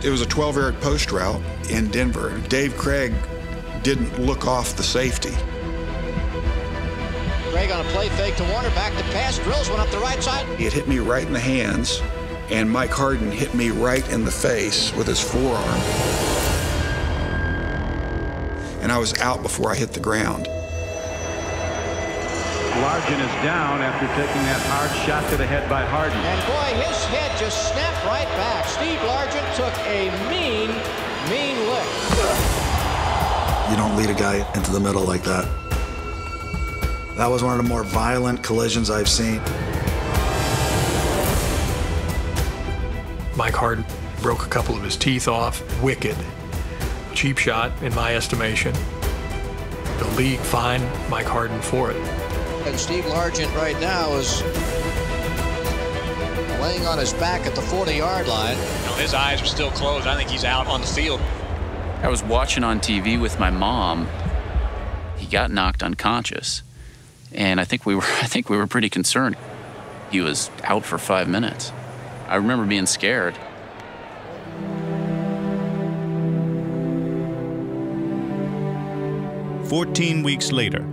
It was a 12 yard post route in Denver. Dave Krieg didn't look off the safety. Krieg on a play fake to Warner, back to pass, drills one up the right side. It hit me right in the hands, and Mike Harden hit me right in the face with his forearm. And I was out before I hit the ground. Largent is down after taking that hard shot to the head by Harden. And boy, his head just snapped right back. Steve Largent took a mean, mean lick. You don't lead a guy into the middle like that. That was one of the more violent collisions I've seen. Mike Harden broke a couple of his teeth off. Wicked. Cheap shot, in my estimation. The league fined Mike Harden for it. And Steve Largent right now is laying on his back at the 40-yard line. You know, his eyes are still closed. I think he's out on the field. I was watching on TV with my mom. He got knocked unconscious, and I think we were I think we were pretty concerned. He was out for five minutes. I remember being scared. Fourteen weeks later,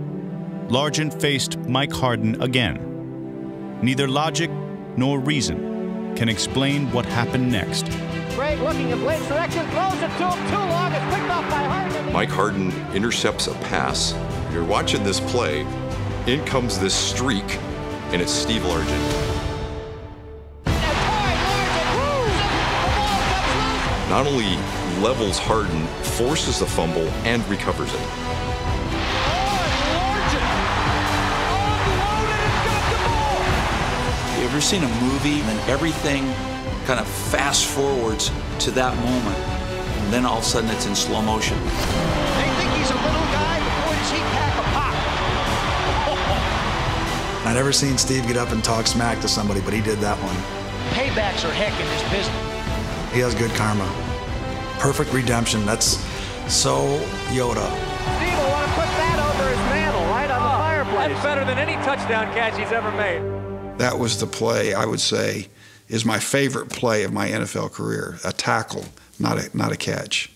Largent faced Mike Harden again. Neither logic nor reason can explain what happened next. Krieg looking at Blades' direction, throws it to him too long, it's picked off by Harden. Mike Harden intercepts a pass. You're watching this play, in comes this streak, and it's Steve Largent. Not only levels Harden, forces the fumble, and recovers it. Seen a movie and everything kind of fast forwards to that moment, and then all of a sudden it's in slow motion? They think he's a little guy, but boy, does he pack a pop. I've never seen Steve get up and talk smack to somebody, but he did that one. Paybacks are heck in this business. He has good karma. Perfect redemption. That's so Yoda. Steve will want to put that over his mantle, right on the oh, fireplace. That's better than any touchdown catch he's ever made. That was the play I would say is my favorite play of my NFL career. A tackle, not a not a catch.